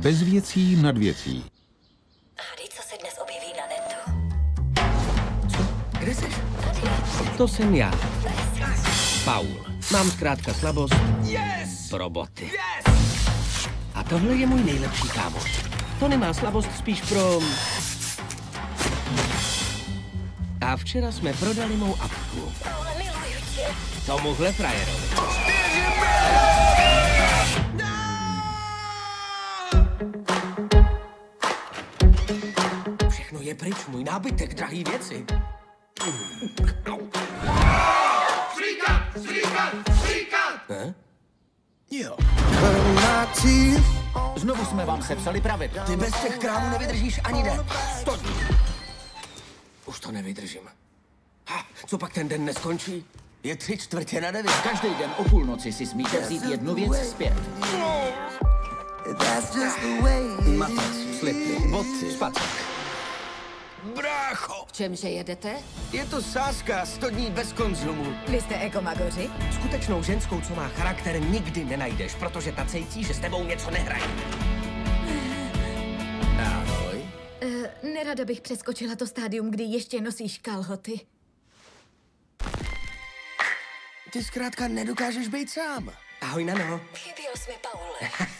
Bez věcí nad věcí. Hádej, co se dnes objeví na netu. Kde jsi? Tady. To jsem já. Paul. Mám zkrátka slabost pro boty. A tohle je můj nejlepší kámoš. To nemá slabost spíš pro... A včera jsme prodali mou apku. Ale miluju tě. Tomuhle frajerovi. Všechno je pryč, můj nábytek, drahý věci. Jo. Znovu jsme vám sepsali pravidla. Ty bez těch krámů nevydržíš ani den. To... Už to nevydržím. Ha, co pak ten den neskončí? Je tři čtvrtě na devět. Každý den o půlnoci si smíte vzít jednu věc zpět. Matec, slipy, boty, Spacák. Brácho! V čemže jedete? Je to sázka, sto dní bez konzumu. Vy jste ekomagoři? Skutečnou ženskou, co má charakter, nikdy nenajdeš, protože ta cítí, že s tebou něco nehraje. Ahoj. Uh, nerada bych přeskočila to stádium, kdy ještě nosíš kalhoty. Ty zkrátka nedokážeš být sám. Ahoj, Nano. Chyběl jsi mi, Paule.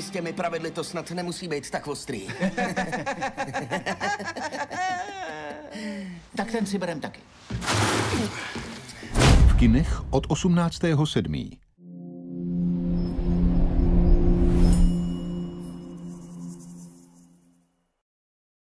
s těmi pravidly to snad nemusí být tak ostrý. Tak ten si berem taky. V kinech od 18.7.